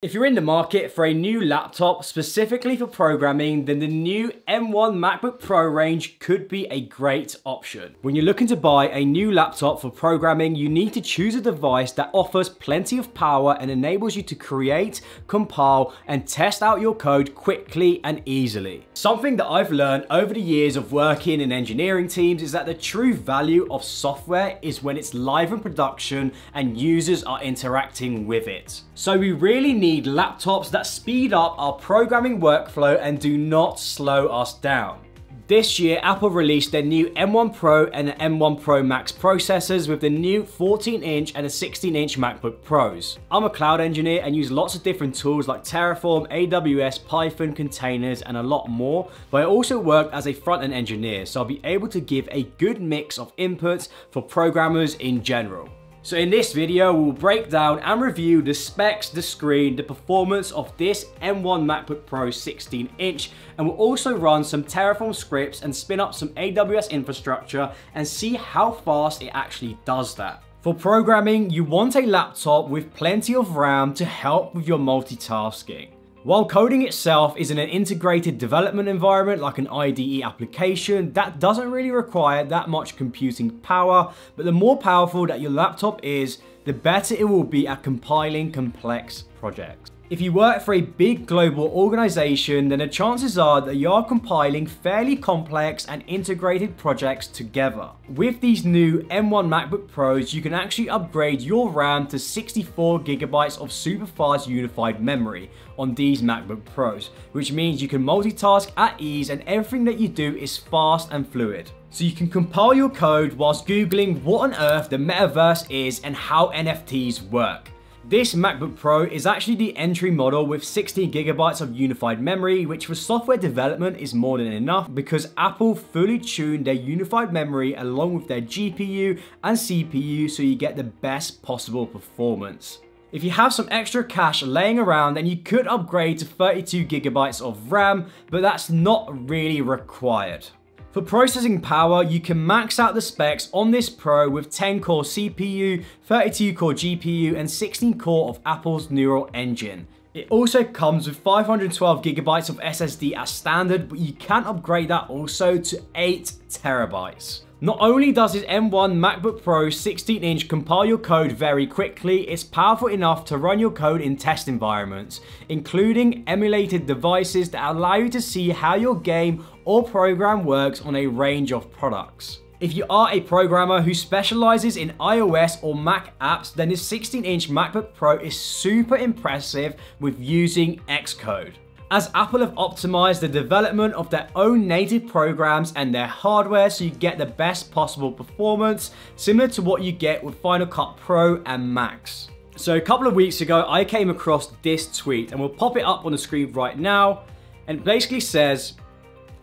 If you're in the market for a new laptop specifically for programming, then the new M1 MacBook Pro range could be a great option. When you're looking to buy a new laptop for programming, you need to choose a device that offers plenty of power and enables you to create, compile, and test out your code quickly and easily. Something that I've learned over the years of working in engineering teams is that the true value of software is when it's live in production and users are interacting with it. So we really need laptops that speed up our programming workflow and do not slow us down. This year, Apple released their new M1 Pro and M1 Pro Max processors with the new 14-inch and a 16-inch MacBook Pros. I'm a cloud engineer and use lots of different tools like Terraform, AWS, Python, containers, and a lot more, but I also work as a front-end engineer, so I'll be able to give a good mix of inputs for programmers in general. So in this video, we'll break down and review the specs, the screen, the performance of this M1 MacBook Pro 16 inch, and we'll also run some Terraform scripts and spin up some AWS infrastructure and see how fast it actually does that. For programming, you want a laptop with plenty of RAM to help with your multitasking. While coding itself is in an integrated development environment like an IDE application, that doesn't really require that much computing power, but the more powerful that your laptop is, the better it will be at compiling complex projects. If you work for a big global organization, then the chances are that you are compiling fairly complex and integrated projects together. With these new M1 MacBook Pros, you can actually upgrade your RAM to 64 gigabytes of super fast unified memory on these MacBook Pros, which means you can multitask at ease and everything that you do is fast and fluid. So you can compile your code whilst Googling what on earth the metaverse is and how NFTs work. This MacBook Pro is actually the entry model with 16 gigabytes of unified memory, which for software development is more than enough because Apple fully tuned their unified memory along with their GPU and CPU so you get the best possible performance. If you have some extra cash laying around, then you could upgrade to 32 gigabytes of RAM, but that's not really required. For processing power, you can max out the specs on this Pro with 10 core CPU, 32 core GPU, and 16 core of Apple's Neural Engine. It also comes with 512 gigabytes of SSD as standard, but you can upgrade that also to 8 terabytes. Not only does this M1 MacBook Pro 16-inch compile your code very quickly, it's powerful enough to run your code in test environments, including emulated devices that allow you to see how your game or program works on a range of products. If you are a programmer who specializes in iOS or Mac apps, then this 16-inch MacBook Pro is super impressive with using Xcode as Apple have optimized the development of their own native programs and their hardware so you get the best possible performance, similar to what you get with Final Cut Pro and Max. So a couple of weeks ago, I came across this tweet and we'll pop it up on the screen right now. And basically says,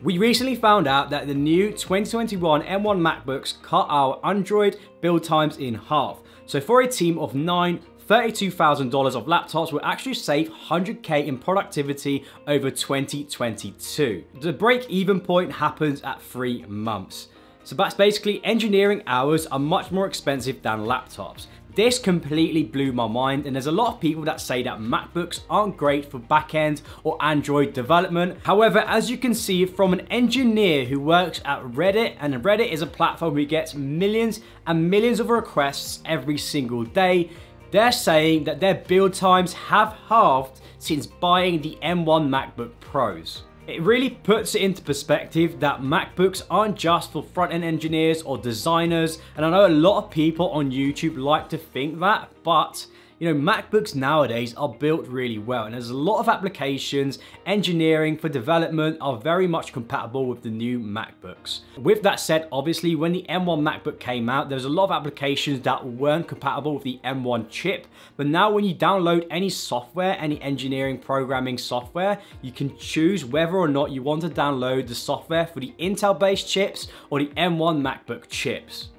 we recently found out that the new 2021 M1 MacBooks cut our Android build times in half. So for a team of nine $32,000 of laptops will actually save 100k in productivity over 2022. The break even point happens at three months. So that's basically engineering hours are much more expensive than laptops. This completely blew my mind and there's a lot of people that say that MacBooks aren't great for backend or Android development. However, as you can see from an engineer who works at Reddit and Reddit is a platform who gets millions and millions of requests every single day, they're saying that their build times have halved since buying the M1 MacBook Pros. It really puts it into perspective that MacBooks aren't just for front-end engineers or designers, and I know a lot of people on YouTube like to think that, but you know, MacBooks nowadays are built really well and there's a lot of applications, engineering for development are very much compatible with the new MacBooks. With that said, obviously when the M1 MacBook came out, there's a lot of applications that weren't compatible with the M1 chip, but now when you download any software, any engineering programming software, you can choose whether or not you want to download the software for the Intel based chips or the M1 MacBook chips.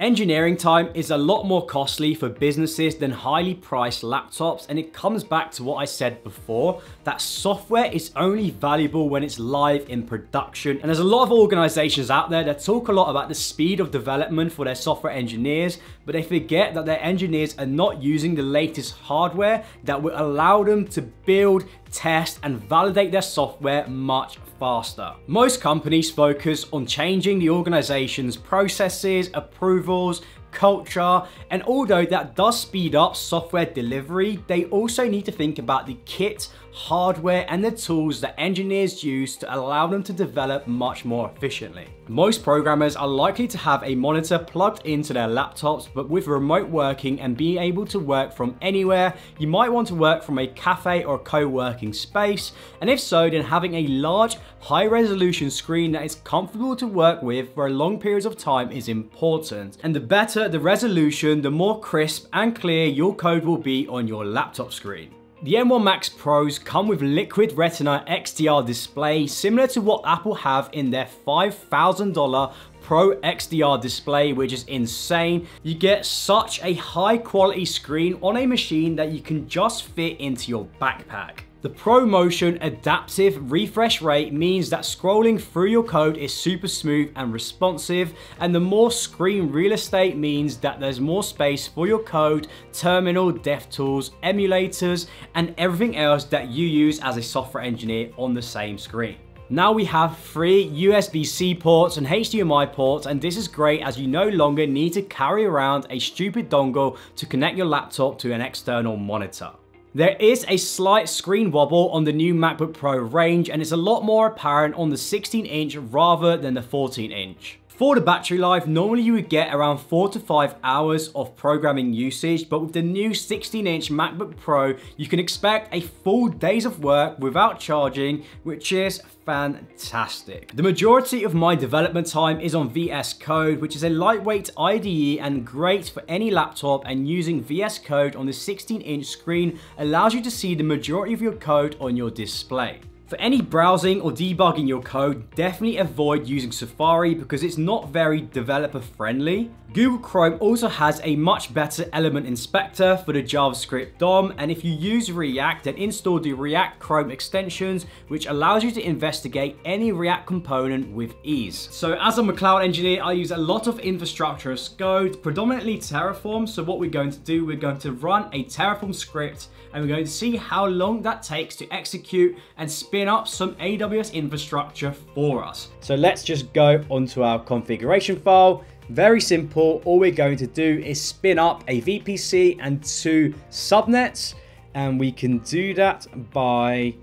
Engineering time is a lot more costly for businesses than highly priced laptops and it comes back to what I said before, that software is only valuable when it's live in production. And there's a lot of organizations out there that talk a lot about the speed of development for their software engineers, but they forget that their engineers are not using the latest hardware that will allow them to build, test, and validate their software much faster. Most companies focus on changing the organization's processes, approvals, culture, and although that does speed up software delivery, they also need to think about the kit, hardware, and the tools that engineers use to allow them to develop much more efficiently. Most programmers are likely to have a monitor plugged into their laptops, but with remote working and being able to work from anywhere, you might want to work from a cafe or co-working space, and if so, then having a large, high resolution screen that is comfortable to work with for long periods of time is important. And the better the resolution, the more crisp and clear your code will be on your laptop screen. The M1 Max Pros come with Liquid Retina XDR display similar to what Apple have in their $5,000 Pro XDR display, which is insane. You get such a high quality screen on a machine that you can just fit into your backpack. The ProMotion adaptive refresh rate means that scrolling through your code is super smooth and responsive, and the more screen real estate means that there's more space for your code, terminal, DevTools, emulators, and everything else that you use as a software engineer on the same screen. Now we have three USB-C ports and HDMI ports and this is great as you no longer need to carry around a stupid dongle to connect your laptop to an external monitor. There is a slight screen wobble on the new MacBook Pro range and it's a lot more apparent on the 16 inch rather than the 14 inch. For the battery life, normally you would get around 4 to 5 hours of programming usage, but with the new 16-inch MacBook Pro, you can expect a full days of work without charging, which is fantastic. The majority of my development time is on VS Code, which is a lightweight IDE and great for any laptop and using VS Code on the 16-inch screen allows you to see the majority of your code on your display. For any browsing or debugging your code, definitely avoid using Safari because it's not very developer friendly. Google Chrome also has a much better element inspector for the JavaScript DOM and if you use React then install the React Chrome extensions which allows you to investigate any React component with ease. So as I'm a cloud engineer I use a lot of infrastructure as code, predominantly Terraform so what we're going to do we're going to run a Terraform script and we're going to see how long that takes to execute and spin up some AWS infrastructure for us. So let's just go onto our configuration file. Very simple. All we're going to do is spin up a VPC and two subnets. And we can do that by...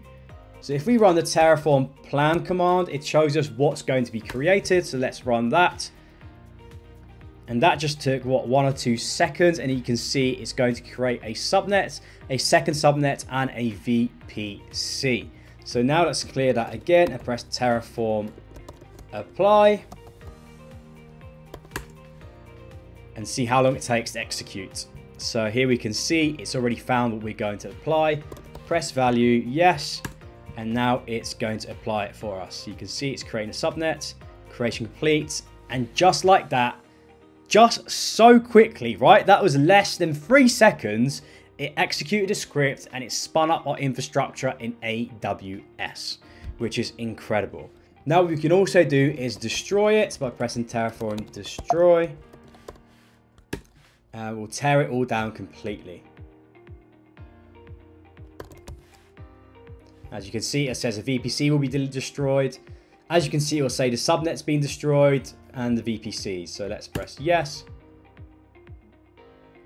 So if we run the Terraform plan command, it shows us what's going to be created. So let's run that. And that just took, what, one or two seconds. And you can see it's going to create a subnet, a second subnet, and a VPC. So now let's clear that again and press Terraform apply. And see how long it takes to execute. So here we can see it's already found what we're going to apply. Press value, yes. And now it's going to apply it for us. You can see it's creating a subnet, creation complete. And just like that, just so quickly, right? That was less than three seconds. It executed a script and it spun up our infrastructure in AWS, which is incredible. Now what we can also do is destroy it by pressing Terraform destroy. Uh, we'll tear it all down completely. As you can see, it says a VPC will be destroyed. As you can see, it will say the subnet's been destroyed and the VPC. So let's press yes.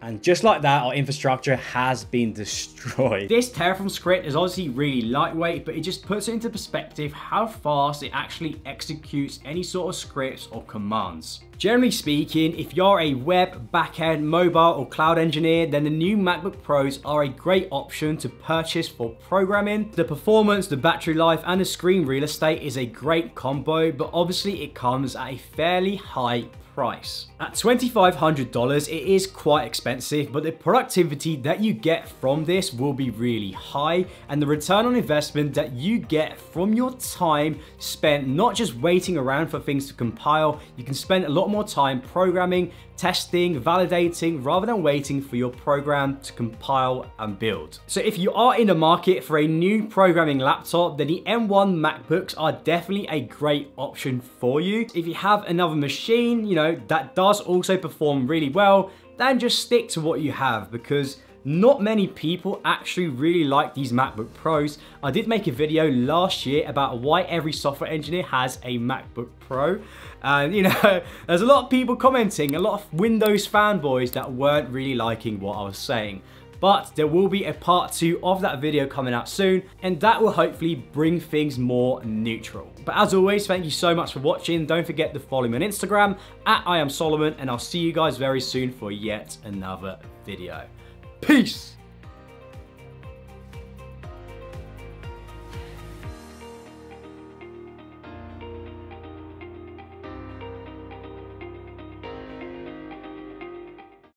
And just like that, our infrastructure has been destroyed. This Terraform script is obviously really lightweight, but it just puts it into perspective how fast it actually executes any sort of scripts or commands. Generally speaking, if you're a web, backend, mobile, or cloud engineer, then the new MacBook Pros are a great option to purchase for programming. The performance, the battery life, and the screen real estate is a great combo, but obviously it comes at a fairly high price. At $2,500, it is quite expensive, but the productivity that you get from this will be really high, and the return on investment that you get from your time spent not just waiting around for things to compile, you can spend a lot more time programming, testing, validating, rather than waiting for your program to compile and build. So if you are in the market for a new programming laptop, then the M1 MacBooks are definitely a great option for you. If you have another machine, you know, that does also perform really well, then just stick to what you have because not many people actually really like these MacBook Pros. I did make a video last year about why every software engineer has a MacBook Pro. And you know, there's a lot of people commenting, a lot of Windows fanboys that weren't really liking what I was saying. But there will be a part two of that video coming out soon, and that will hopefully bring things more neutral. But as always, thank you so much for watching. Don't forget to follow me on Instagram, at I am Soleyman, and I'll see you guys very soon for yet another video. Peace!